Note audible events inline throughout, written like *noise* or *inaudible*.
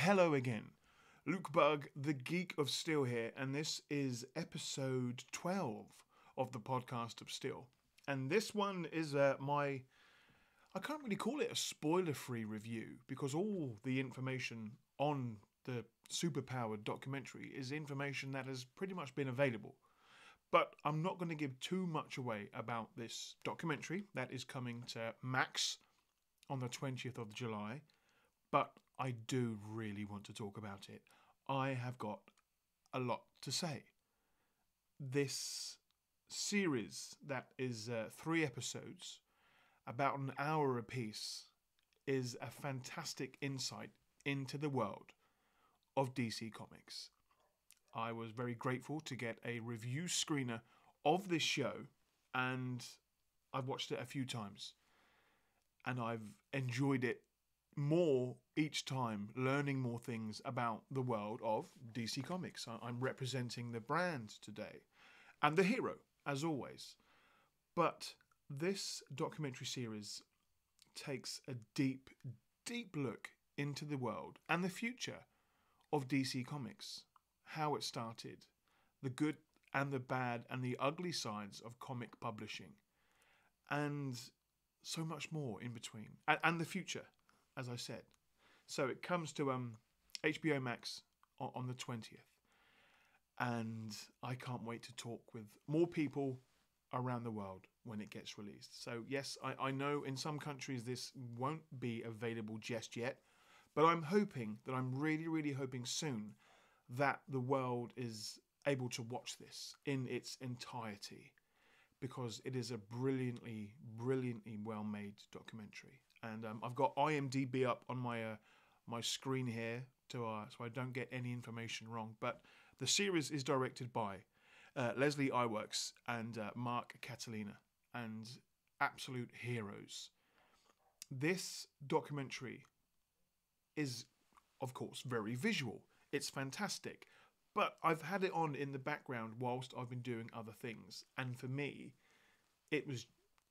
Hello again. Luke Bug, the geek of steel here, and this is episode 12 of the podcast of steel. And this one is uh, my, I can't really call it a spoiler free review because all the information on the superpowered documentary is information that has pretty much been available. But I'm not going to give too much away about this documentary that is coming to Max on the 20th of July. But I do really want to talk about it. I have got a lot to say. This series, that is uh, three episodes, about an hour apiece, is a fantastic insight into the world of DC Comics. I was very grateful to get a review screener of this show, and I've watched it a few times. And I've enjoyed it more each time, learning more things about the world of DC Comics. I'm representing the brand today and the hero, as always. But this documentary series takes a deep, deep look into the world and the future of DC Comics, how it started, the good and the bad and the ugly sides of comic publishing, and so much more in between, and the future, as I said. So it comes to um, HBO Max on, on the 20th, and I can't wait to talk with more people around the world when it gets released. So, yes, I, I know in some countries this won't be available just yet, but I'm hoping that I'm really, really hoping soon that the world is able to watch this in its entirety because it is a brilliantly, brilliantly well made documentary. And um, I've got IMDb up on my uh, my screen here to uh, so I don't get any information wrong. But the series is directed by uh, Leslie Iwerks and uh, Mark Catalina, and absolute heroes. This documentary is, of course, very visual. It's fantastic. But I've had it on in the background whilst I've been doing other things. And for me, it was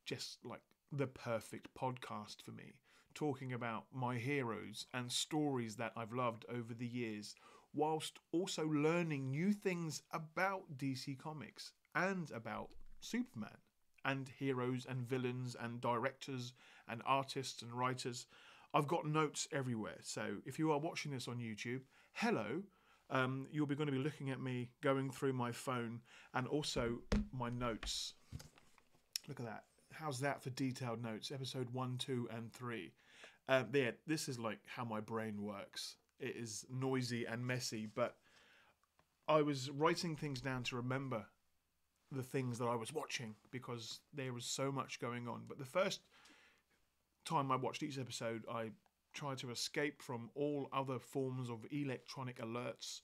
just like the perfect podcast for me, talking about my heroes and stories that I've loved over the years, whilst also learning new things about DC Comics and about Superman and heroes and villains and directors and artists and writers. I've got notes everywhere. So if you are watching this on YouTube, hello. Um, you'll be going to be looking at me going through my phone and also my notes. Look at that. How's that for detailed notes? Episode one, two, and three. Um, yeah, this is like how my brain works. It is noisy and messy, but I was writing things down to remember the things that I was watching because there was so much going on. But the first time I watched each episode, I tried to escape from all other forms of electronic alerts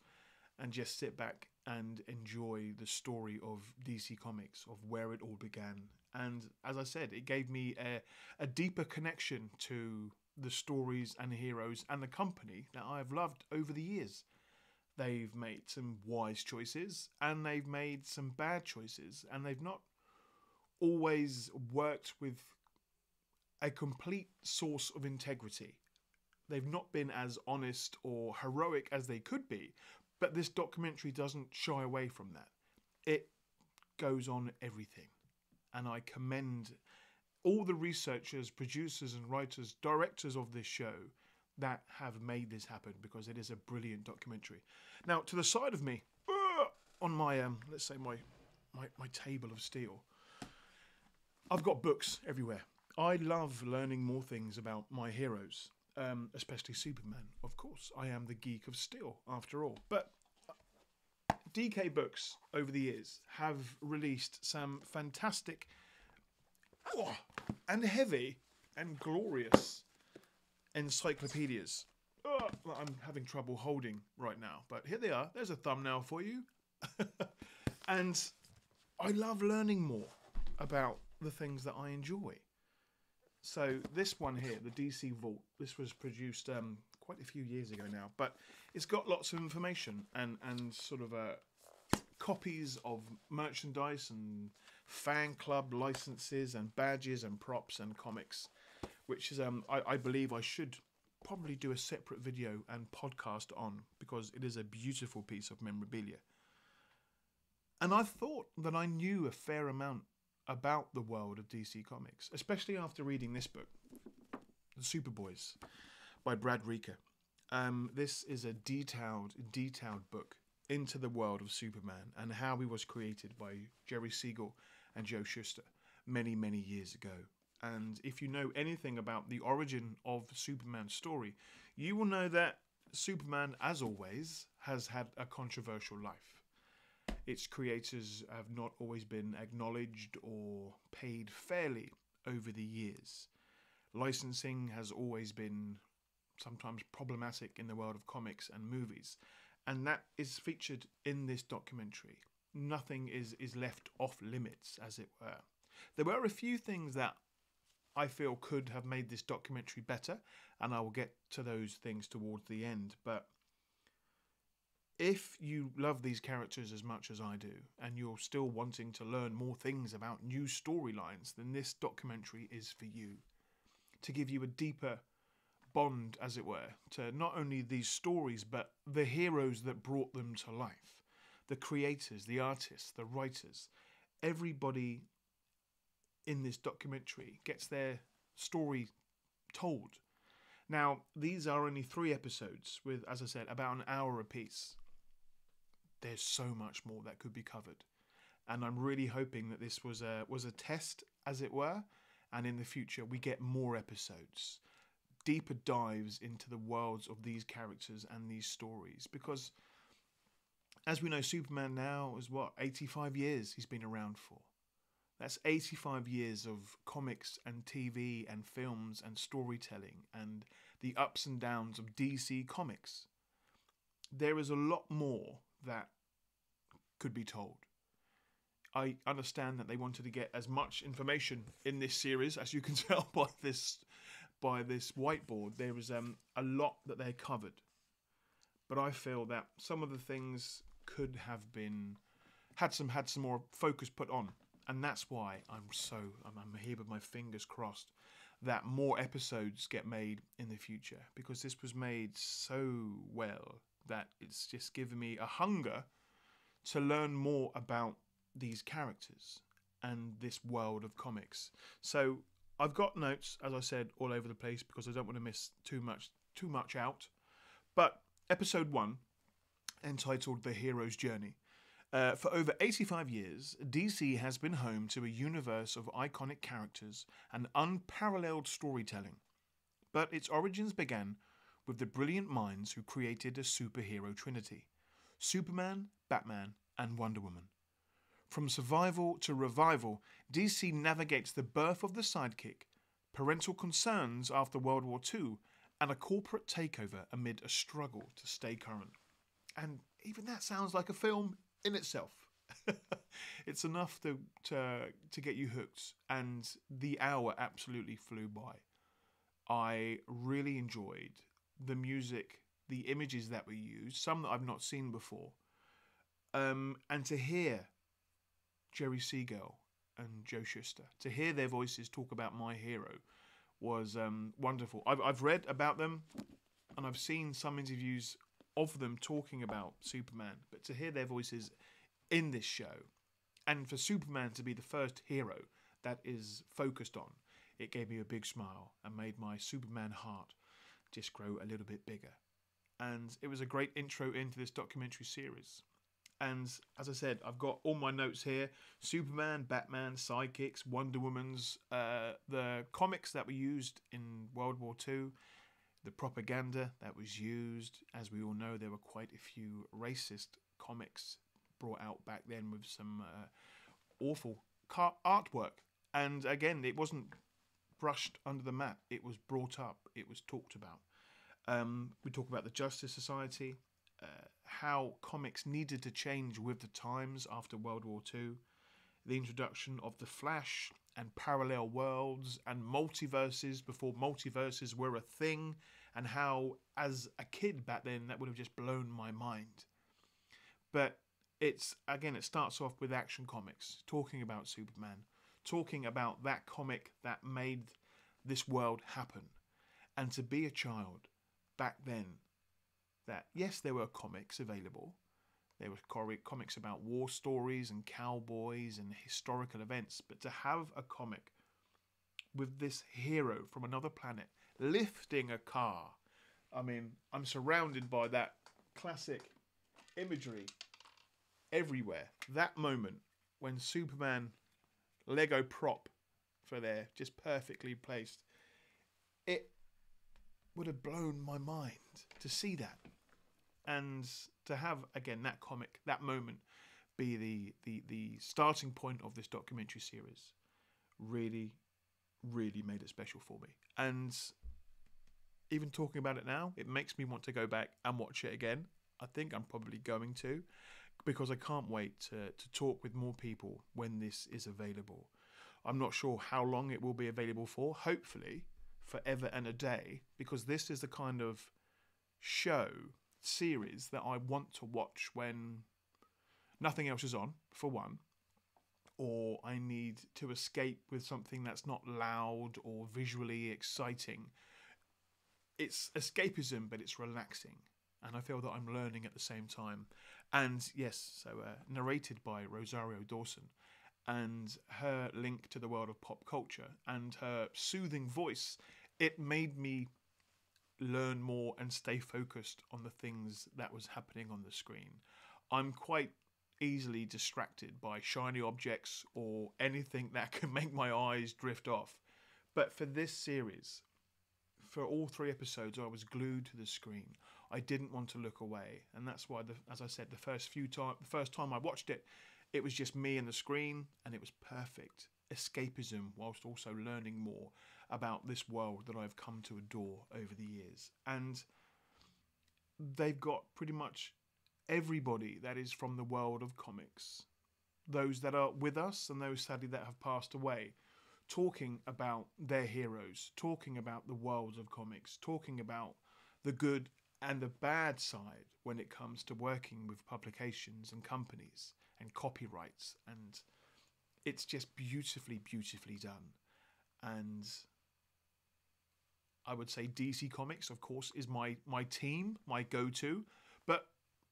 and just sit back and enjoy the story of DC Comics, of where it all began. And as I said, it gave me a, a deeper connection to the stories and heroes and the company that I've loved over the years. They've made some wise choices and they've made some bad choices, and they've not always worked with a complete source of integrity. They've not been as honest or heroic as they could be, but this documentary doesn't shy away from that. It goes on everything. And I commend all the researchers, producers, and writers, directors of this show that have made this happen because it is a brilliant documentary. Now, to the side of me, uh, on my, um, let's say, my, my, my table of steel, I've got books everywhere. I love learning more things about my heroes, um, especially Superman. Of course, I am the geek of steel, after all. But DK Books over the years have released some fantastic oh, and heavy and glorious encyclopedias. Oh, I'm having trouble holding right now, but here they are. There's a thumbnail for you. *laughs* and I love learning more about the things that I enjoy. So this one here, the DC Vault, this was produced um, quite a few years ago now, but it's got lots of information and and sort of uh, copies of merchandise and fan club licenses and badges and props and comics, which is um I, I believe I should probably do a separate video and podcast on because it is a beautiful piece of memorabilia. And I thought that I knew a fair amount about the world of DC Comics, especially after reading this book, The Superboys by Brad Ricca. Um, this is a detailed, detailed book into the world of Superman and how he was created by Jerry Siegel and Joe Shuster many, many years ago. And if you know anything about the origin of Superman's story, you will know that Superman, as always, has had a controversial life. Its creators have not always been acknowledged or paid fairly over the years. Licensing has always been sometimes problematic in the world of comics and movies, and that is featured in this documentary. Nothing is, is left off limits, as it were. There were a few things that I feel could have made this documentary better, and I will get to those things towards the end. But if you love these characters as much as I do, and you're still wanting to learn more things about new storylines, then this documentary is for you. To give you a deeper bond, as it were, to not only these stories, but the heroes that brought them to life the creators, the artists, the writers. Everybody in this documentary gets their story told. Now, these are only three episodes with, as I said, about an hour apiece. There's so much more that could be covered. And I'm really hoping that this was a was a test, as it were, and in the future we get more episodes, deeper dives into the worlds of these characters and these stories. Because as we know, Superman now is what, 85 years he's been around for. That's 85 years of comics and TV and films and storytelling and the ups and downs of DC Comics. There is a lot more that could be told. I understand that they wanted to get as much information in this series as you can *laughs* tell by this by this whiteboard. There um, a lot that they covered, but I feel that some of the things could have been had some had some more focus put on and that's why I'm so I'm, I'm here with my fingers crossed that more episodes get made in the future because this was made so well that it's just given me a hunger to learn more about these characters and this world of comics. So I've got notes, as I said, all over the place because I don't want to miss too much too much out. But episode one, entitled The Hero's Journey, uh, for over 85 years, DC has been home to a universe of iconic characters and unparalleled storytelling. But its origins began with the brilliant minds who created a superhero trinity Superman, Batman, and Wonder Woman. From survival to revival, DC navigates the birth of the sidekick, parental concerns after World War II, and a corporate takeover amid a struggle to stay current. And even that sounds like a film in itself. *laughs* it's enough to, to to get you hooked, and the hour absolutely flew by. I really enjoyed the music, the images that were used, some that I've not seen before, um, and to hear Jerry Siegel and Joe Shuster, to hear their voices talk about my hero, was um, wonderful. I've I've read about them, and I've seen some interviews of them talking about Superman, but to hear their voices in this show, and for Superman to be the first hero that is focused on, it gave me a big smile and made my Superman heart just grow a little bit bigger. And it was a great intro into this documentary series. And as I said, I've got all my notes here Superman, Batman, Sidekicks, Wonder Woman's, uh, the comics that were used in World War II, the propaganda that was used. As we all know, there were quite a few racist comics brought out back then with some uh, awful artwork. And again, it wasn't brushed under the mat, it was brought up, it was talked about. Um, we talk about the Justice Society, uh, how comics needed to change with the times after World War II, the introduction of the Flash and parallel worlds and multiverses before multiverses were a thing, and how, as a kid back then, that would have just blown my mind. But it's again, it starts off with action comics, talking about Superman, talking about that comic that made this world happen. And to be a child back then that yes, there were comics available. There were comics about war stories and cowboys and historical events, but to have a comic with this hero from another planet lifting a car, I mean, I'm surrounded by that classic imagery everywhere. That moment when Superman Lego prop for there, just perfectly placed, it would have blown my mind to see that. And to have again that comic, that moment be the the the starting point of this documentary series really really made it special for me. And even talking about it now, it makes me want to go back and watch it again. I think I'm probably going to because I can't wait to, to talk with more people when this is available. I'm not sure how long it will be available for, hopefully, forever and a day, because this is the kind of show, series that I want to watch when nothing else is on, for one, or I need to escape with something that's not loud or visually exciting. It's escapism, but it's relaxing and I feel that I'm learning at the same time. And yes, so uh, narrated by Rosario Dawson, and her link to the world of pop culture and her soothing voice, it made me learn more and stay focused on the things that was happening on the screen. I'm quite easily distracted by shiny objects or anything that *laughs* can make my eyes drift off. But for this series, for all three episodes, I was glued to the screen. I didn't want to look away, and that's why, the, as I said, the first few time, the first time I watched it, it was just me and the screen, and it was perfect escapism whilst also learning more about this world that I've come to adore over the years. And they've got pretty much everybody that is from the world of comics, those that are with us and those sadly that have passed away, talking about their heroes, talking about the world of comics, talking about the good and the bad side when it comes to working with publications and companies and copyrights and it's just beautifully beautifully done. And I would say DC Comics of course is my my team my go-to but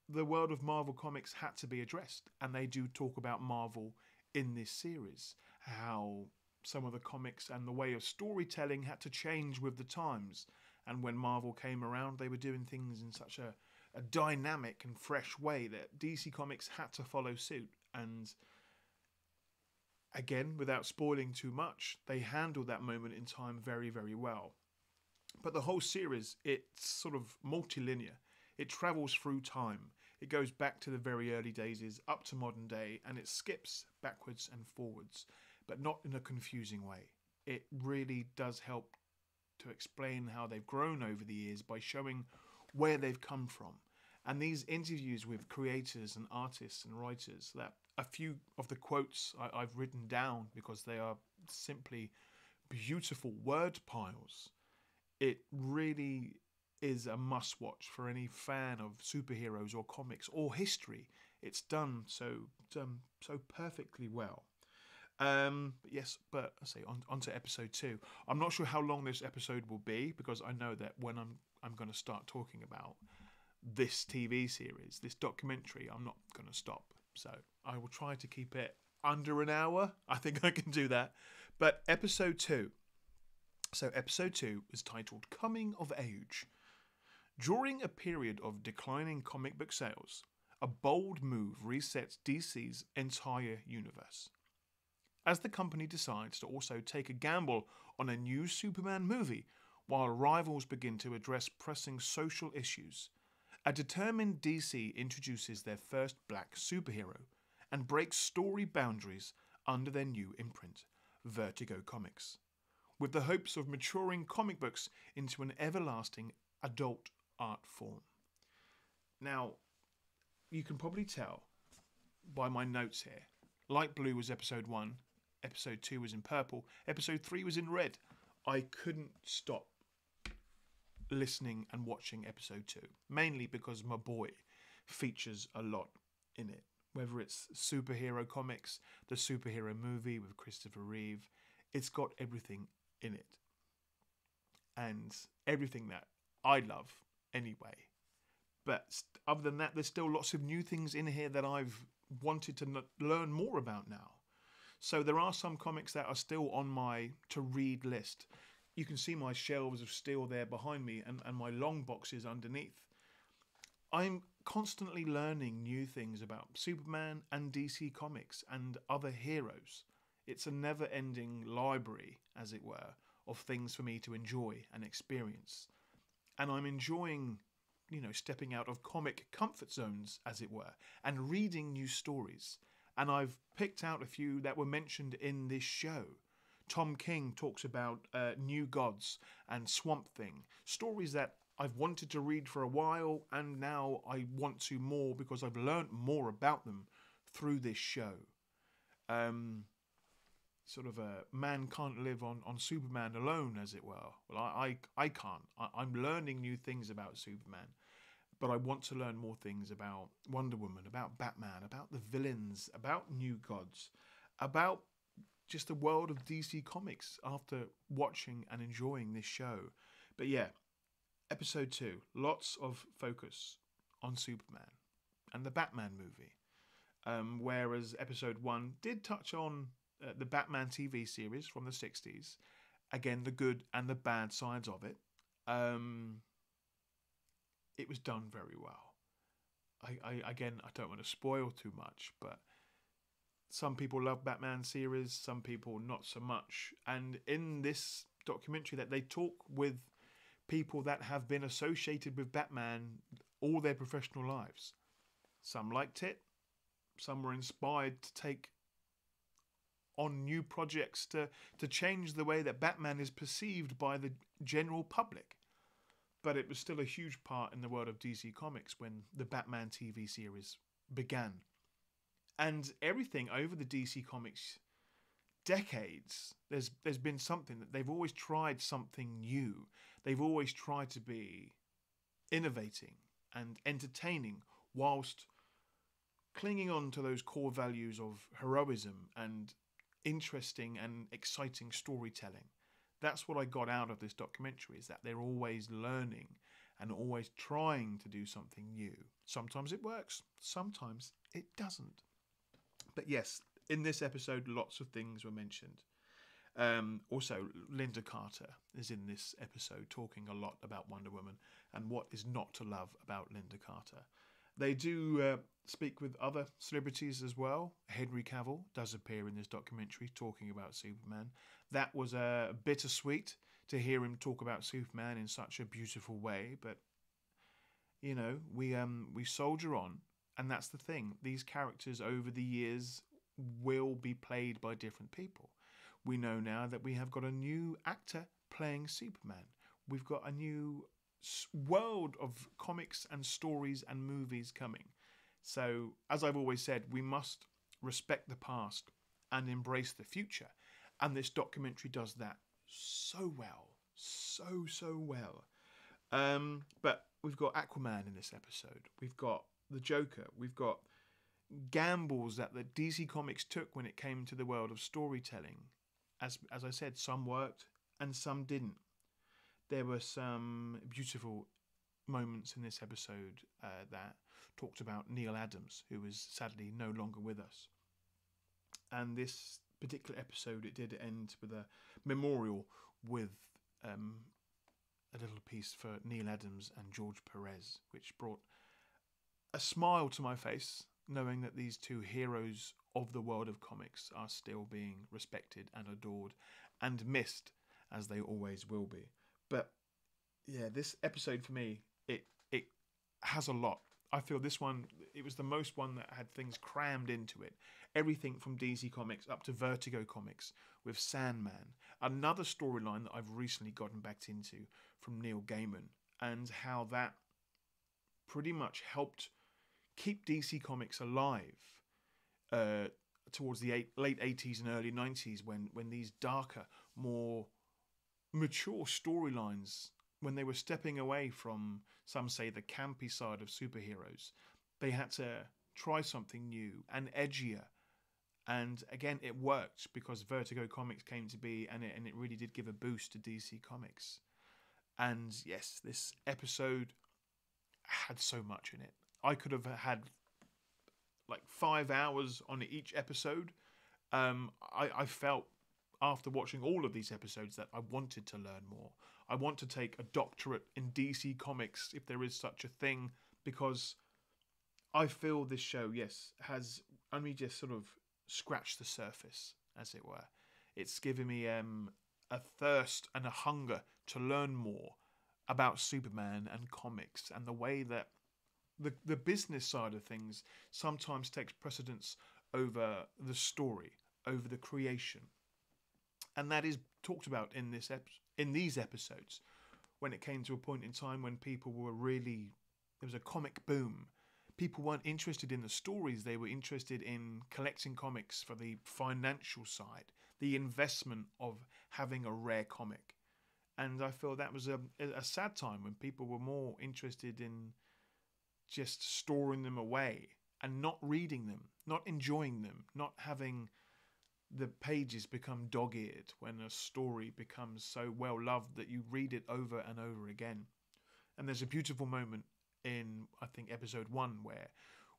the world of Marvel Comics had to be addressed and they do talk about Marvel in this series how some of the comics and the way of storytelling had to change with the times and when Marvel came around, they were doing things in such a, a dynamic and fresh way that DC Comics had to follow suit. And again, without spoiling too much, they handled that moment in time very, very well. But the whole series, it's sort of multilinear. It travels through time. It goes back to the very early days, up to modern day, and it skips backwards and forwards, but not in a confusing way. It really does help to explain how they've grown over the years by showing where they've come from. And these interviews with creators and artists and writers, that a few of the quotes I, have written down because they are simply beautiful word piles. It really is a must watch for any fan of superheroes or comics or history. It's done so so perfectly well. Um, yes, but I say on, on to episode two. I'm not sure how long this episode will be because I know that when I'm I'm going to start talking about this TV series, this documentary, I'm not going to stop. So I will try to keep it under an hour. I think I can do that. But episode two. So episode two is titled "Coming of Age." During a period of declining comic book sales, a bold move resets DC's entire universe as the company decides to also take a gamble on a new Superman movie while rivals begin to address pressing social issues. A determined DC introduces their first black superhero and breaks story boundaries under their new imprint, Vertigo Comics, with the hopes of maturing comic books into an everlasting adult art form. Now, you can probably tell by my notes here. Light Blue was episode 1, Episode 2 was in purple. Episode 3 was in red. I couldn't stop listening and watching episode 2, mainly because my boy features a lot in it. Whether it's superhero comics, the superhero movie with Christopher Reeve, it's got everything in it. And everything that I love anyway. But other than that, there's still lots of new things in here that I've wanted to learn more about now. So there are some comics that are still on my to read list. You can see my shelves of steel there behind me and, and my long boxes underneath. I'm constantly learning new things about Superman and DC Comics and other heroes. It's a never ending library, as it were, of things for me to enjoy and experience. And I'm enjoying, you know, stepping out of comic comfort zones, as it were, and reading new stories. And I've picked out a few that were mentioned in this show. Tom King talks about uh, New Gods and Swamp Thing, stories that I've wanted to read for a while, and now I want to more because I've learnt more about them through this show. Um, sort of a man can't live on, on Superman alone, as it were. Well, I, I, I can't. I, I'm learning new things about Superman, but I want to learn more things about Wonder Woman, about Batman, about the villains, about New Gods, about just the world of DC Comics after watching and enjoying this show. But yeah, episode two, lots of focus on Superman and the Batman movie. Um, whereas episode one did touch on uh, the Batman TV series from the 60s. Again, the good and the bad sides of it. Um, it was done very well. I, I again, I don't want to spoil too much, but some people love Batman series, some people not so much. And in this documentary, that they talk with people that have been associated with Batman all their professional lives. Some liked it, some were inspired to take on new projects to, to change the way that Batman is perceived by the general public. But it was still a huge part in the world of DC Comics when the Batman TV series began. And everything over the DC Comics decades, there's there's been something that they've always tried something new. They've always tried to be innovating and entertaining whilst clinging on to those core values of heroism and interesting and exciting storytelling. That's what I got out of this documentary is that they're always learning and always trying to do something new. Sometimes it works, sometimes it doesn't. But yes, in this episode, lots of things were mentioned. Um, also, Lynda Carter is in this episode talking a lot about Wonder Woman and what is not to love about Lynda Carter. They do uh, speak with other celebrities as well. Henry Cavill does appear in this documentary talking about Superman. That was a uh, bittersweet to hear him talk about Superman in such a beautiful way, but you know, we um we soldier on, and that's the thing. These characters over the years will be played by different people. We know now that we have got a new actor playing Superman. We've got a new world of comics and stories and movies coming. So, as I've always said, we must respect the past and embrace the future. And this documentary does that so well. So, so well. Um, but we've got Aquaman in this episode. We've got the Joker. We've got gambles that the DC Comics took when it came to the world of storytelling. As, as I said, some worked and some didn't there were some beautiful moments in this episode uh, that talked about Neal Adams, who is sadly no longer with us. And this particular episode, it did end with a memorial with um, a little piece for Neal Adams and George Perez, which brought a smile to my face, knowing that these two heroes of the world of comics are still being respected and adored and missed, as they always will be. But yeah, this episode for me, it it has a lot. I feel this one it was the most one that had things crammed into it. Everything from DC Comics up to Vertigo Comics with Sandman. Another storyline that I've recently gotten back into from Neil Gaiman and how that pretty much helped keep DC Comics alive uh, towards the eight, late 80s and early 90s when when these darker, more mature storylines when they were stepping away from, some say, the campy side of superheroes. They had to try something new and edgier. And again, it worked because Vertigo Comics came to be, and it, and it really did give a boost to DC Comics. And yes, this episode had so much in it. I could have had like five hours on each episode. Um, I, I felt after watching all of these episodes that I wanted to learn more. I want to take a doctorate in DC Comics if there is such a thing because I feel this show, yes, has only just sort of scratched the surface, as it were. It's given me um, a thirst and a hunger to learn more about Superman and comics and the way that the the business side of things sometimes takes precedence over the story, over the creation, and that is talked about in this ep- in these episodes. When it came to a point in time when people were really there was a comic boom. People weren't interested in the stories; they were interested in collecting comics for the financial side, the investment of having a rare comic. And I feel that was a, a sad time when people were more interested in just storing them away and not reading them, not enjoying them, not having the pages become dog eared when a story becomes so well loved that you read it over and over again. And there's a beautiful moment in, I think, episode one where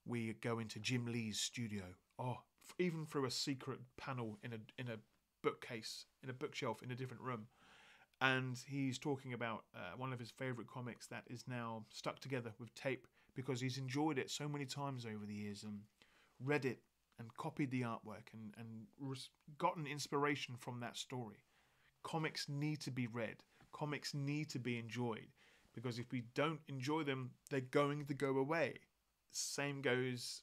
we go into Jim Lee's studio. Oh, even through a secret panel in a in a bookcase, in a bookshelf in a different room. And he's talking about uh, one of his favorite comics that is now stuck together with tape because he's enjoyed it so many times over the years and read it and copied the artwork and, and gotten inspiration from that story. Comics need to be read, comics need to be enjoyed because if we don't enjoy them, they're going to go away. Same goes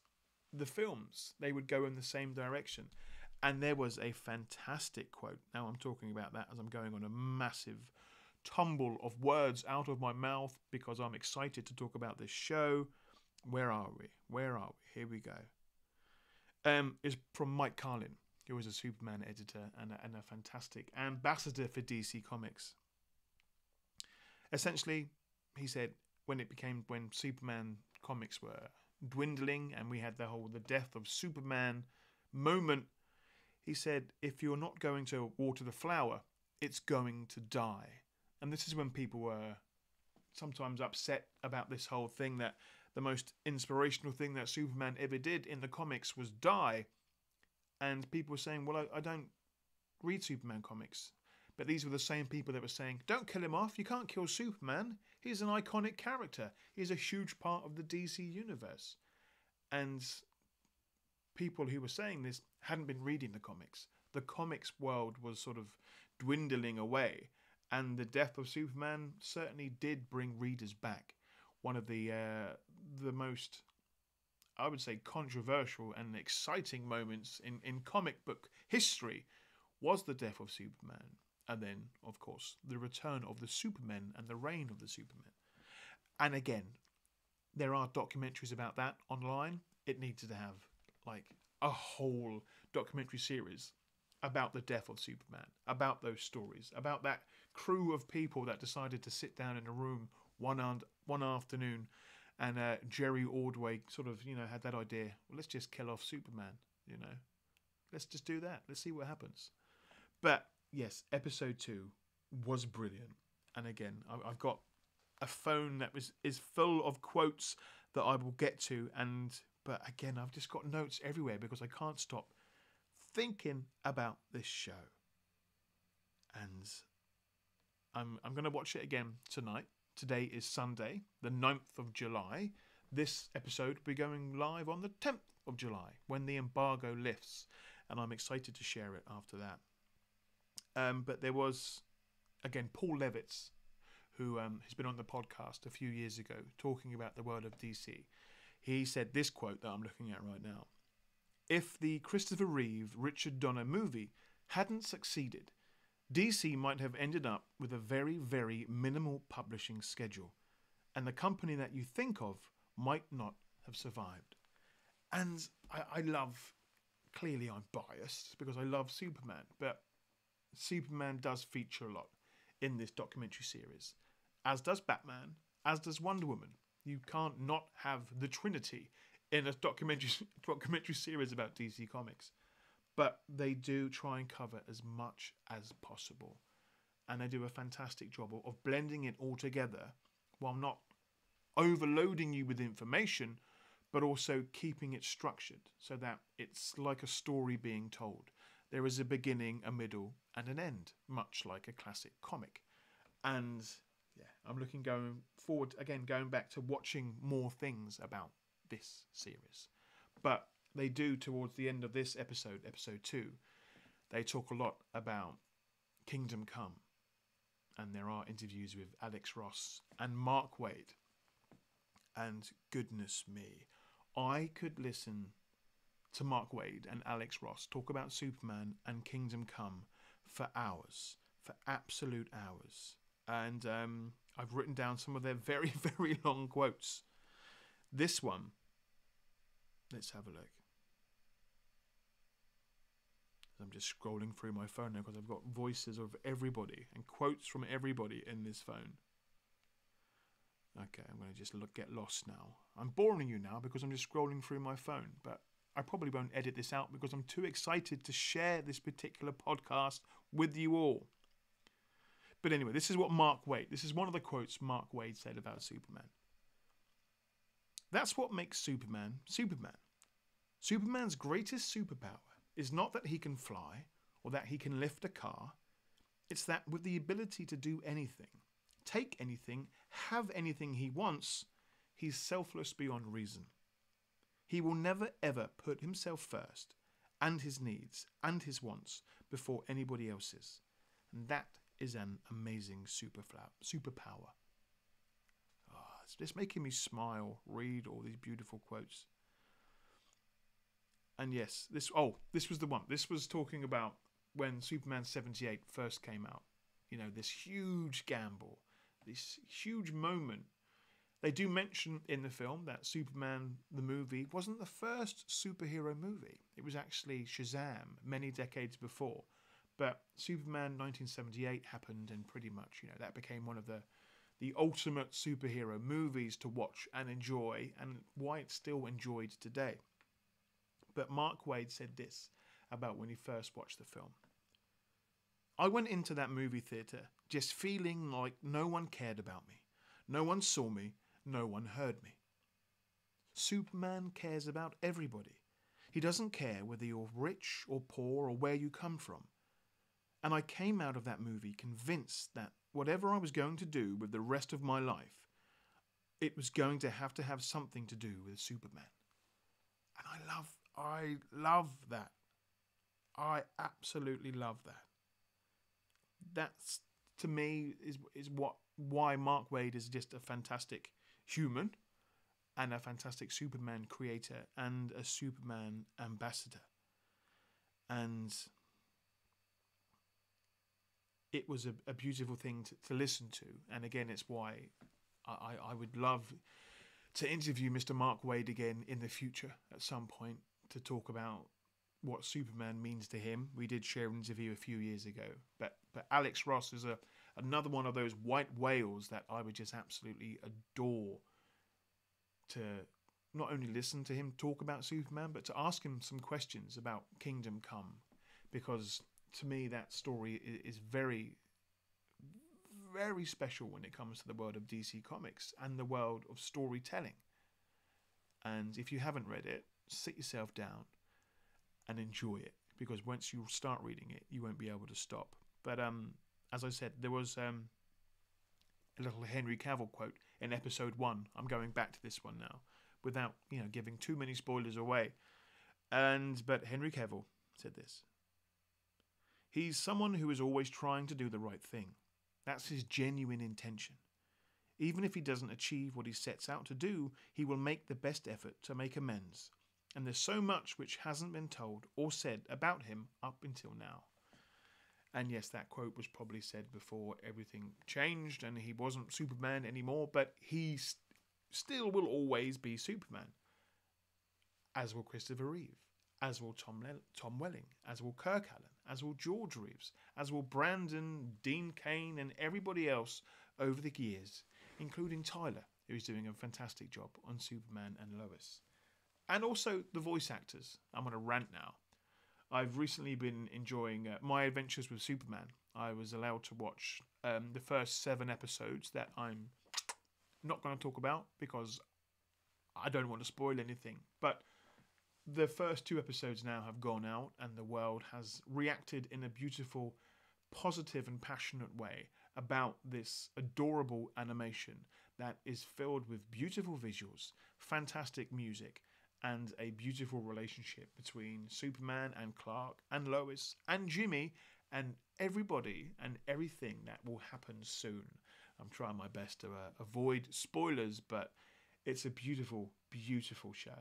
the films, they would go in the same direction. And there was a fantastic quote. Now I'm talking about that as I'm going on a massive tumble of words out of my mouth because I'm excited to talk about this show. Where are we? Where are we? Here we go. Um, is from Mike Carlin, who is a Superman editor and a, and a fantastic ambassador for DC Comics. Essentially, he said when it became when Superman comics were dwindling and we had the whole the death of Superman moment, he said if you're not going to water the flower, it's going to die. And this is when people were sometimes upset about this whole thing that the most inspirational thing that Superman ever did in the comics was die. And people were saying, well, I, I don't read Superman comics. But these were the same people that were saying, don't kill him off. You can't kill Superman. He's an iconic character. He's a huge part of the DC universe. And people who were saying this hadn't been reading the comics. The comics world was sort of dwindling away and the death of Superman certainly did bring readers back. One of the uh, the most, I would say, controversial and exciting moments in, in comic book history was the death of Superman, and then, of course, the return of the Supermen and the reign of the Supermen. And again, there are documentaries about that online. It needs to have like a whole documentary series about the death of Superman, about those stories, about that crew of people that decided to sit down in a room one one afternoon, and uh, Jerry Ordway sort of you know had that idea. Well, let's just kill off Superman. You know, let's just do that. Let's see what happens. But yes, episode two was brilliant, and again, I've got a phone that was is full of quotes that I will get to, and but again, I've just got notes everywhere because I can't stop thinking about this show. And I'm, I'm going to watch it again tonight. Today is Sunday, the 9th of July. This episode will be going live on the 10th of July when the embargo lifts. And I'm excited to share it after that. Um, but there was, again, Paul Levitz, who um, has been on the podcast a few years ago talking about the world of DC. He said this quote that I'm looking at right now if the Christopher Reeve Richard Donner movie hadn't succeeded, DC might have ended up with a very, very minimal publishing schedule, and the company that you think of might not have survived. And I, I love, clearly, I'm biased because I love Superman, but Superman does feature a lot in this documentary series, as does Batman, as does Wonder Woman. You can't not have the Trinity in a documentary *laughs* documentary series about DC Comics. But they do try and cover as much as possible. And they do a fantastic job of, blending it all together while not overloading you with information, but also keeping it structured so that it's like a story being told. There is a beginning, a middle, and an end, much like a classic comic. And yeah, I'm looking going forward again, going back to watching more things about this series. But they do towards the end of this episode, episode two, they talk a lot about Kingdom Come. And there are interviews with Alex Ross and Mark Waid. And goodness me, I could listen to Mark Waid and Alex Ross talk about Superman and Kingdom Come for hours, for absolute hours. And um, I've written down some of their very, *laughs* very long quotes. This one, let's have a look. I'm just scrolling through my phone now because I've got voices of everybody and quotes from everybody in this phone. Okay, I'm going to just look, get lost now. I'm boring you now because I'm just scrolling through my phone, but I probably won't edit this out because I'm too excited to share this particular podcast with you all. But anyway, this is what Mark Waid, this is one of the quotes Mark Waid said about Superman. That's what makes Superman Superman. Superman's greatest superpower is not that he can fly or that he can lift a car. It's that with the ability to do anything, take anything, have anything he wants, he's selfless beyond reason. He will never ever put himself first and his needs and his wants before anybody else's. And that is an amazing superpower. Oh, it's just making me smile, read all these beautiful quotes. And yes, this oh, this was the one. This was talking about when Superman 78 first came out. You know, this huge gamble, this huge moment. They do mention in the film that Superman the movie wasn't the first superhero movie. It was actually Shazam many decades before. But Superman 1978 happened and pretty much, you know, that became one of the the ultimate superhero movies to watch and enjoy and why it's still enjoyed today. But Mark Waid said this about when he first watched the film. I went into that movie theatre just feeling like no one cared about me. No one saw me. No one heard me. Superman cares about everybody. He doesn't care whether you're rich or poor or where you come from. And I came out of that movie convinced that whatever I was going to do with the rest of my life, it was going to have to have something to do with Superman. And I love I love that. I absolutely love that. That's to me is is what why Mark Waid is just a fantastic human and a fantastic Superman creator and a Superman ambassador. And it was a, a beautiful thing to, to listen to. And again, it's why I, I would love to interview Mr. Mark Waid again in the future at some point to talk about what Superman means to him. We did share an interview a few years ago, but but Alex Ross is a another one of those white whales that I would just absolutely adore to not only listen to him talk about Superman, but to ask him some questions about Kingdom Come, because to me that story is very very special when it comes to the world of DC Comics and the world of storytelling. And if you haven't read it, sit yourself down and enjoy it because once you start reading it, you won't be able to stop. But um, as I said, there was um, a little Henry Cavill quote in episode one. I'm going back to this one now, without you know giving too many spoilers away. And but Henry Cavill said this. He's someone who is always trying to do the right thing. That's his genuine intention. Even if he doesn't achieve what he sets out to do, he will make the best effort to make amends and there's so much which hasn't been told or said about him up until now. And yes, that quote was probably said before everything changed and he wasn't Superman anymore, but he st- still will always be Superman. As will Christopher Reeve, as will Tom, Le- Tom Welling, as will Kirk Alyn, as will George Reeves, as will Brandon, Dean Cain, and everybody else over the years, including Tyler, who's doing a fantastic job on Superman and Lois and also the voice actors. I'm on a rant now. I've recently been enjoying uh, My Adventures with Superman. I was allowed to watch um, the first seven episodes that I'm not going to talk about because I don't want to spoil anything. But the first two episodes now have gone out, and the world has reacted in a beautiful, positive, and passionate way about this adorable animation that is filled with beautiful visuals, fantastic music, and a beautiful relationship between Superman and Clark and Lois and Jimmy and everybody and everything that will happen soon. I'm trying my best to uh, avoid spoilers, but it's a beautiful, beautiful show.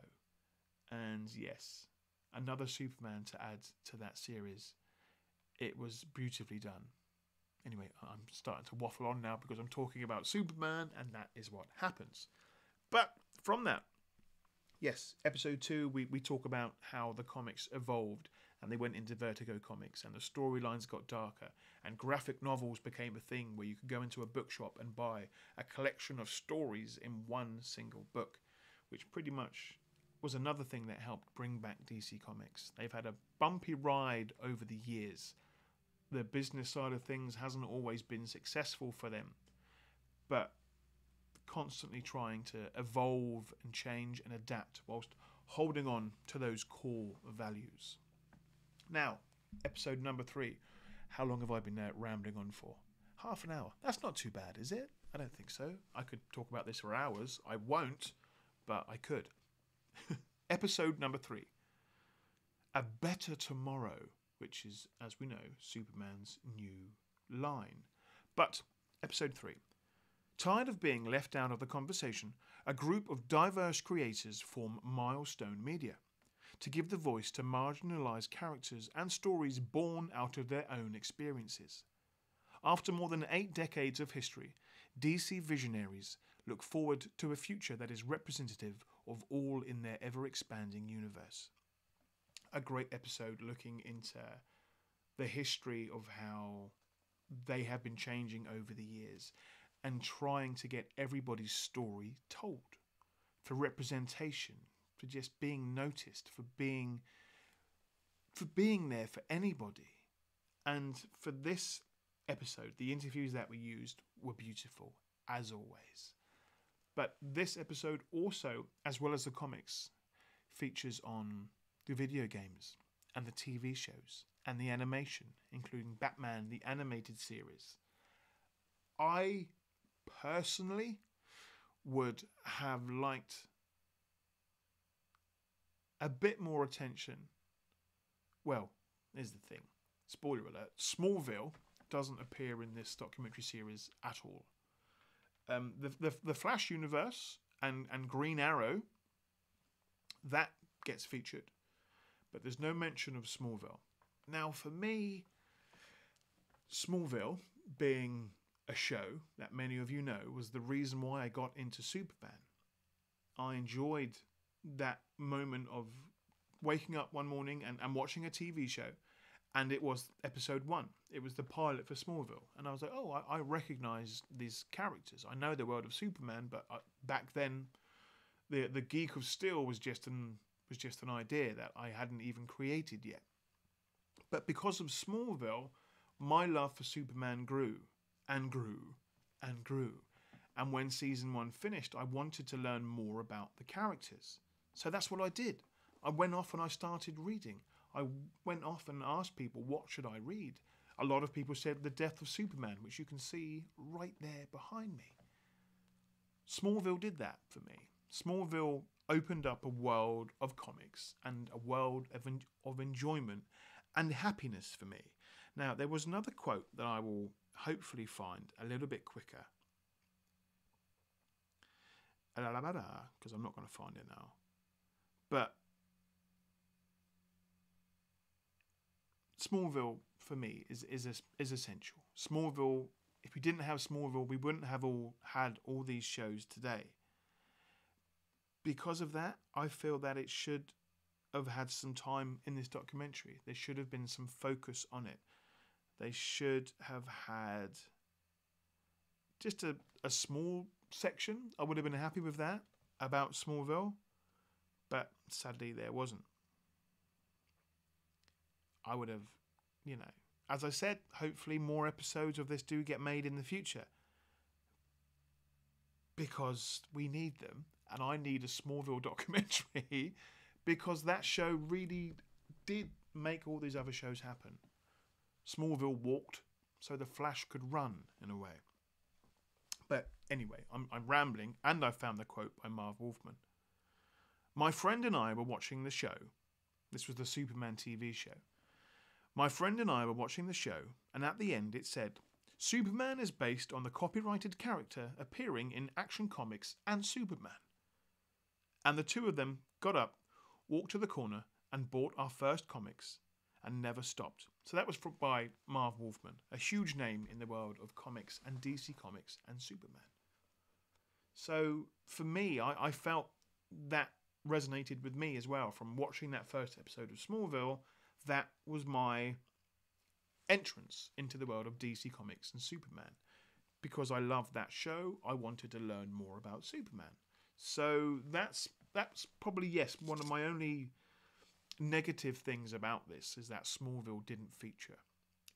And yes, another Superman to add to that series. It was beautifully done. Anyway, I'm starting to waffle on now because I'm talking about Superman, and that is what happens. But from that, yes, episode two, we, we talk about how the comics evolved and they went into Vertigo comics and the storylines got darker and graphic novels became a thing where you could go into a bookshop and buy a collection of stories in one single book, which pretty much was another thing that helped bring back DC Comics. They've had a bumpy ride over the years. The business side of things hasn't always been successful for them, but constantly trying to evolve and change and adapt whilst holding on to those core values. Now, episode number three. How long have I been uh, rambling on for? Half an hour. That's not too bad, is it? I don't think so. I could talk about this for hours. I won't, but I could. *laughs* episode number three. A Better Tomorrow, which is, as we know, Superman's new line. But, episode three. Tired of being left out of the conversation, a group of diverse creators form Milestone Media to give the voice to marginalised characters and stories born out of their own experiences. After more than eight decades of history, DC visionaries look forward to a future that is representative of all in their ever expanding universe. A great episode looking into the history of how they have been changing over the years and trying to get everybody's story told for representation, for just being noticed, for being for being there for anybody. And for this episode, the interviews that we used were beautiful, as always. But this episode also, as well as the comics, features on the video games and the TV shows and the animation, including Batman, the animated series. I personally would have liked a bit more attention. Well, here's the thing spoiler alert Smallville doesn't appear in this documentary series at all. Um, the, the, the Flash universe and, and Green Arrow, that gets featured, but there's no mention of Smallville. Now, for me, Smallville being a show that many of you know was the reason why I got into Superman. I enjoyed that moment of waking up one morning and, and watching a TV show, and it was episode one. It was the pilot for Smallville, and I was like, oh, I, I recognize these characters. I know the world of Superman, but I, back then, the the geek of steel was just an was just an idea that I hadn't even created yet. But because of Smallville, my love for Superman grew and grew and grew. And when season one finished, I wanted to learn more about the characters. So that's what I did. I went off and I started reading. I went off and asked people, what should I read? A lot of people said The Death of Superman, which you can see right there behind me. Smallville did that for me. Smallville opened up a world of comics and a world of, en- of enjoyment and happiness for me. Now, there was another quote that I will hopefully find a little bit quicker. Because I'm not going to find it now. But Smallville for me is is is essential. Smallville. If we didn't have Smallville, we wouldn't have all had all these shows today. Because of that, I feel that it should have had some time in this documentary. There should have been some focus on it. They should have had just a, a small section. I would have been happy with that about Smallville, but sadly there wasn't. I would have, you know, as I said, hopefully more episodes of this do get made in the future. because we need them, and I need a Smallville *laughs* documentary because that show really did make all these other shows happen. Smallville walked so the Flash could run in a way. But anyway, I'm, I'm rambling, and I found the quote by Marv Wolfman. My friend and I were watching the show. This was the Superman TV show. My friend and I were watching the show, and at the end it said, Superman is based on the copyrighted character appearing in Action Comics and Superman. And the two of them got up, walked to the corner, and bought our first comics and never stopped. So that was by Marv Wolfman, a huge name in the world of comics and DC Comics and Superman. So for me, I, I felt that resonated with me as well from watching that first episode of Smallville. That was my entrance into the world of DC Comics and Superman. Because I loved that show, I wanted to learn more about Superman. So that's that's probably yes one of my only negative things about this is that Smallville didn't feature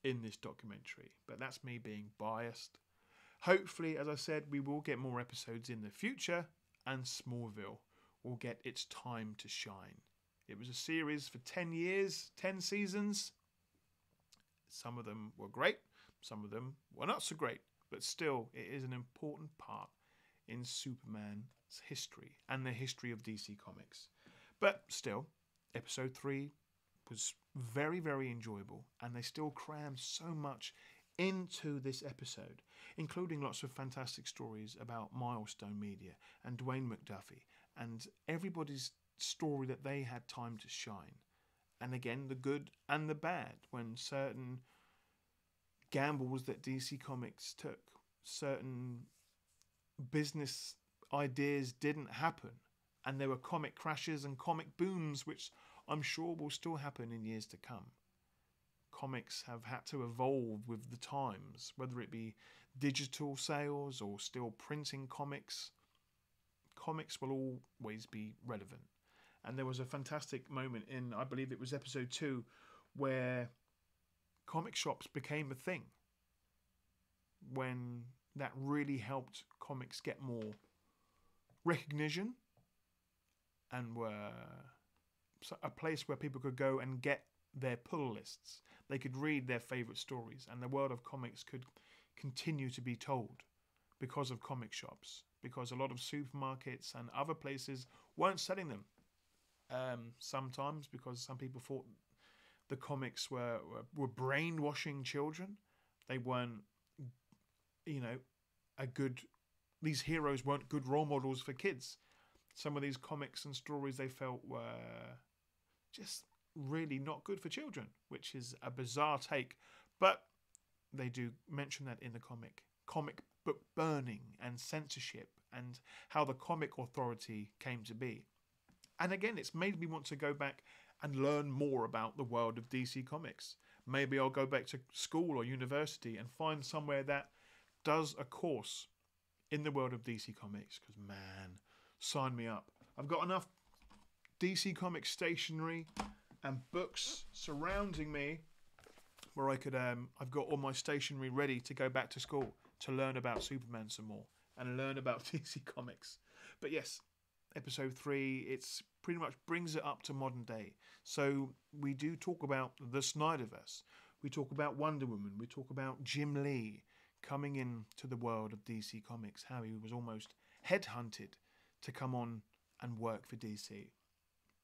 in this documentary, but that's me being biased. Hopefully, as I said, we will get more episodes in the future, and Smallville will get its time to shine. It was a series for 10 years, 10 seasons. Some of them were great, some of them were not so great, but still, it is an important part in Superman's history and the history of DC Comics. But still, episode 3 was very, very enjoyable, and they still crammed so much into this episode, including lots of fantastic stories about Milestone Media and Dwayne McDuffie and everybody's story that they had time to shine. And again, the good and the bad when certain gambles that DC Comics took, certain business ideas didn't happen, and there were comic crashes and comic booms, which I'm sure will still happen in years to come. Comics have had to evolve with the times, whether it be digital sales or still printing comics. Comics will always be relevant. And there was a fantastic moment in, I believe it was episode two, where comic shops became a thing. When that really helped comics get more recognition and were a place where people could go and get their pull lists. They could read their favorite stories, and the world of comics could continue to be told because of comic shops, because a lot of supermarkets and other places weren't selling them. Um, sometimes because some people thought the comics were, were, were brainwashing children. They weren't, you know, a good. These heroes weren't good role models for kids. Some of these comics and stories they felt were just really not good for children, which is a bizarre take. But they do mention that in the comic. Comic book burning and censorship and how the comic authority came to be. And again, it's made me want to go back and learn more about the world of DC Comics. Maybe I'll go back to school or university and find somewhere that does a course in the world of DC Comics because, man, sign me up. I've got enough DC Comics stationery and books surrounding me where I could um, I've got all my stationery ready to go back to school to learn about Superman some more and learn about *laughs* DC Comics. But yes, episode 3 it's pretty much brings it up to modern day. So we do talk about the Snyderverse. We talk about Wonder Woman, we talk about Jim Lee coming into the world of DC Comics, how he was almost headhunted to come on and work for DC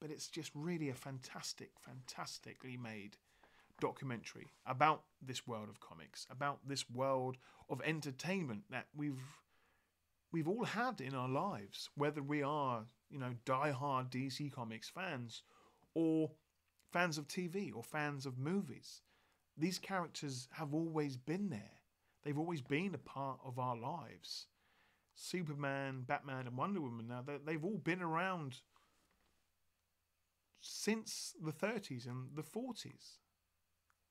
but it's just really a fantastic, fantastically made documentary about this world of comics, about this world of entertainment that we've we've all had in our lives, whether we are, you know, die-hard DC Comics fans or fans of TV or fans of movies. These characters have always been there. They've always been a part of our lives. Superman, Batman, and Wonder Woman now, they've all been around since the 30s and the 40s.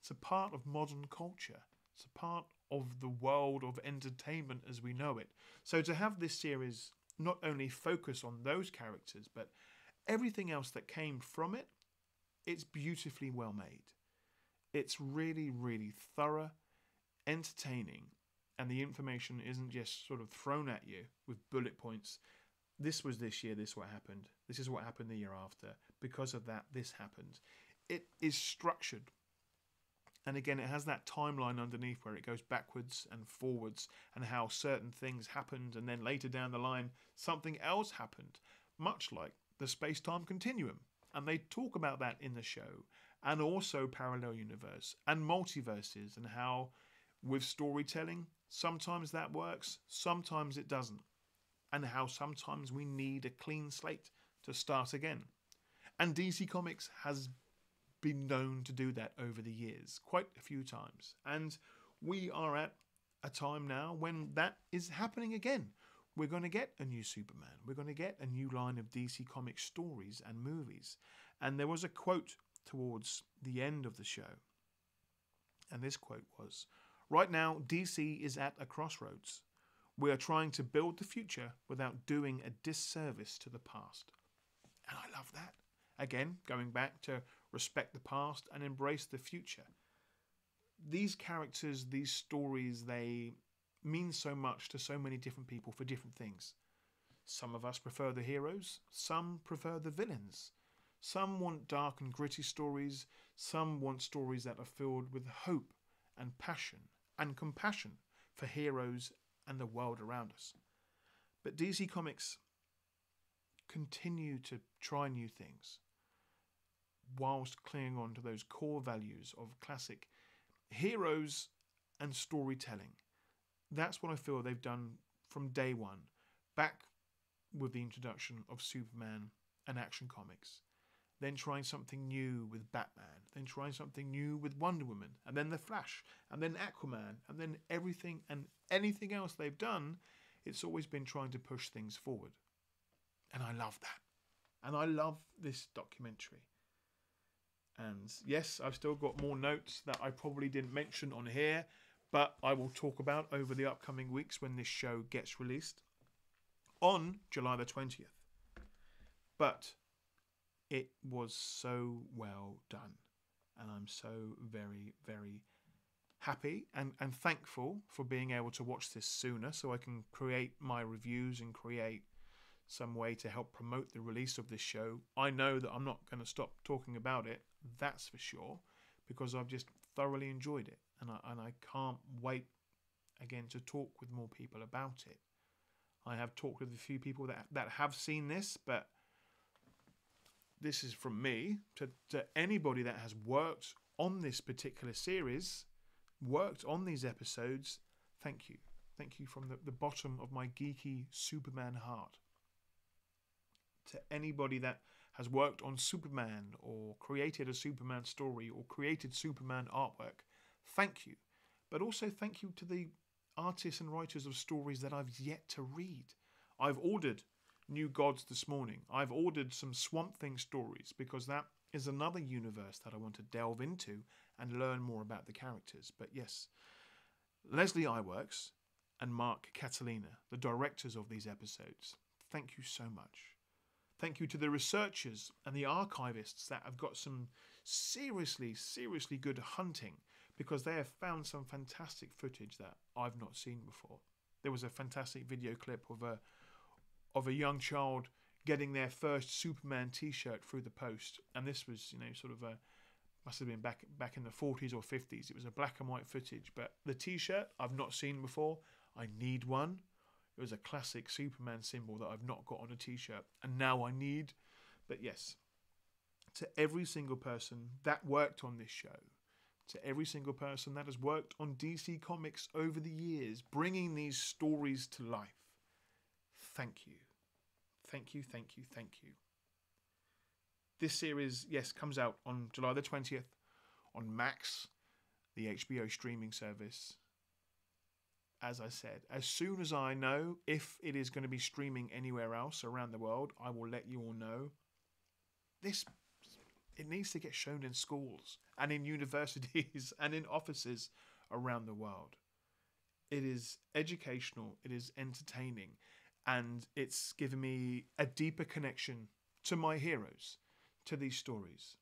It's a part of modern culture. It's a part of the world of entertainment as we know it. So to have this series not only focus on those characters, but everything else that came from it, it's beautifully well made. It's really, really thorough, entertaining, and the information isn't just sort of thrown at you with bullet points. This was this year, this what happened. This is what happened the year after. Because of that, this happened. It is structured. And again, it has that timeline underneath where it goes backwards and forwards and how certain things happened, and then later down the line, something else happened, much like the space time continuum. And they talk about that in the show, and also parallel universe and multiverses, and how with storytelling, sometimes that works, sometimes it doesn't, and how sometimes we need a clean slate to start again. And DC Comics has been known to do that over the years, quite a few times. And we are at a time now when that is happening again. We're going to get a new Superman. We're going to get a new line of DC Comics stories and movies. And there was a quote towards the end of the show. And this quote was Right now, DC is at a crossroads. We are trying to build the future without doing a disservice to the past. And I love that. Again, going back to respect the past and embrace the future. These characters, these stories, they mean so much to so many different people for different things. Some of us prefer the heroes, some prefer the villains. Some want dark and gritty stories, some want stories that are filled with hope and passion and compassion for heroes and the world around us. But DC Comics continue to try new things whilst clinging on to those core values of classic heroes and storytelling. That's what I feel they've done from day one, back with the introduction of Superman and Action Comics then trying something new with Batman, then trying something new with Wonder Woman, and then The Flash, and then Aquaman, and then everything and anything else they've done, it's always been trying to push things forward. And I love that. And I love this documentary. And yes, I've still got more notes that I probably didn't mention on here, but I will talk about over the upcoming weeks when this show gets released on July the 20th. But it was so well done. And I'm so very, very happy and, and thankful for being able to watch this sooner so I can create my reviews and create some way to help promote the release of this show. I know that I'm not going to stop talking about it, that's for sure, because I've just thoroughly enjoyed it and I, and I can't wait again to talk with more people about it. I have talked with a few people that, that have seen this, but this is from me to, to anybody that has worked on this particular series, worked on these episodes, thank you. Thank you from the, the bottom of my geeky Superman heart. To anybody that has worked on Superman or created a Superman story or created Superman artwork, thank you. But also thank you to the artists and writers of stories that I've yet to read. I've ordered New Gods this morning. I've ordered some Swamp Thing stories because that is another universe that I want to delve into and learn more about the characters. But yes, Leslie Iwerks and Mark Catalena, the directors of these episodes, thank you so much. Thank you to the researchers and the archivists that have got some seriously, seriously good hunting because they have found some fantastic footage that I've not seen before. There was a fantastic video clip of a of a young child getting their first Superman T-shirt through the post, and this was you know sort of a must have been back back in the 40s or 50s. It was a black and white footage, but the T-shirt I've not seen before. I need one. It was a classic Superman symbol that I've not got on a T-shirt, and now I need. But yes, to every single person that worked on this show, to every single person that has worked on DC Comics over the years, bringing these stories to life thank you. Thank you, thank you, thank you. This series, yes, comes out on July the 20th on Max, the HBO streaming service. As I said, as soon as I know if it is going to be streaming anywhere else around the world, I will let you all know. This it needs to get shown in schools and in universities *laughs* and in offices around the world. It is educational, it is entertaining, and it's given me a deeper connection to my heroes, to these stories.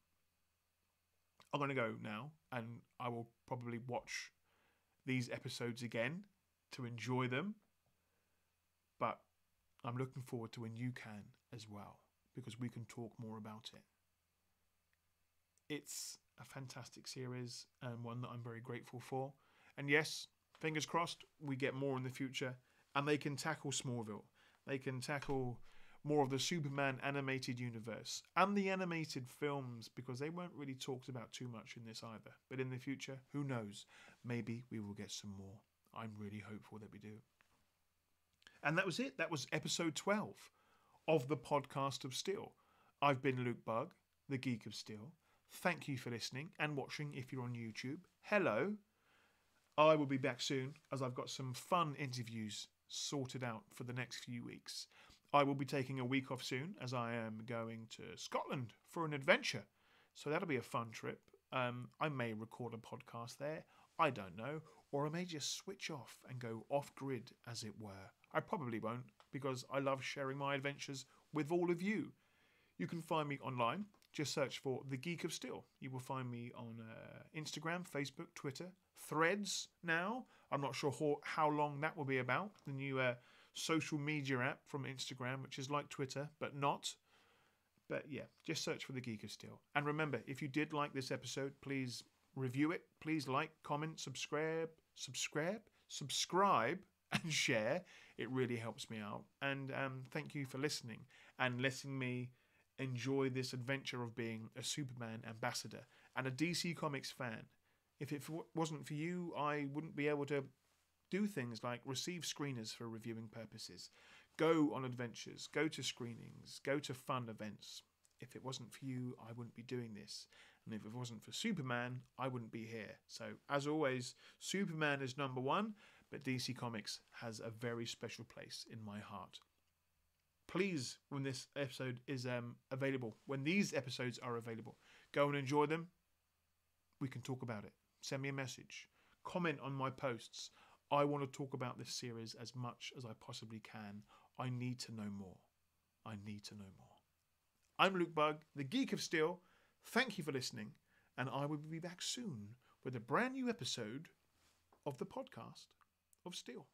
I'm going to go now and I will probably watch these episodes again to enjoy them, but I'm looking forward to when you can as well because we can talk more about it. It's a fantastic series and one that I'm very grateful for. And yes, fingers crossed, we get more in the future and they can tackle Smallville. They can tackle more of the Superman animated universe and the animated films because they weren't really talked about too much in this either. But in the future, who knows? Maybe we will get some more. I'm really hopeful that we do. And that was it. That was episode 12 of the podcast of Steel. I've been Luke Bug, the Geek of Steel. Thank you for listening and watching if you're on YouTube. Hello. I will be back soon as I've got some fun interviews sorted out for the next few weeks. I will be taking a week off soon as I am going to Scotland for an adventure. So that'll be a fun trip. Um, I may record a podcast there. I don't know. Or I may just switch off and go off grid, as it were. I probably won't because I love sharing my adventures with all of you. You can find me online. Just search for The Geek of Steel. You will find me on uh, Instagram, Facebook, Twitter, Threads now. I'm not sure how, how long that will be about. The new uh, social media app from Instagram, which is like Twitter, but not. But yeah, just search for The Geek of Steel. And remember, if you did like this episode, please review it. Please like, comment, subscribe, subscribe, subscribe, *laughs* and share. It really helps me out. And um, thank you for listening and letting me enjoy this adventure of being a Superman ambassador and a DC Comics fan. If it wasn't for you, I wouldn't be able to do things like receive screeners for reviewing purposes, go on adventures, go to screenings, go to fun events. If it wasn't for you, I wouldn't be doing this. And if it wasn't for Superman, I wouldn't be here. So, as always, Superman is number one, but DC Comics has a very special place in my heart. Please, when this episode is um, available, when these episodes are available, go and enjoy them. We can talk about it. Send me a message. Comment on my posts. I want to talk about this series as much as I possibly can. I need to know more. I need to know more. I'm Luke Bug, the Geek of Steel. Thank you for listening, and I will be back soon with a brand new episode of the podcast of Steel.